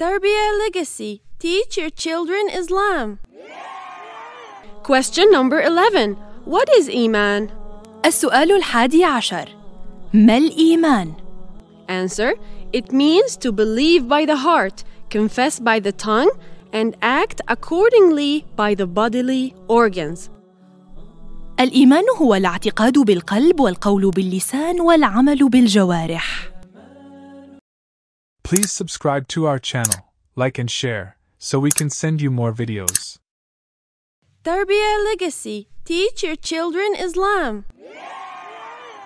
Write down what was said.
Tarbiya legacy. Teach your children Islam. Question number 11. What is Iman? السؤال الحادي عشر. ما الإيمان؟ Answer. It means to believe by the heart, confess by the tongue, and act accordingly by the bodily organs. الإيمان هو الاعتقاد بالقلب والقول باللسان والعمل بالجوارح. Please subscribe to our channel, like and share, so we can send you more videos. Tarbiya legacy. Teach your children Islam.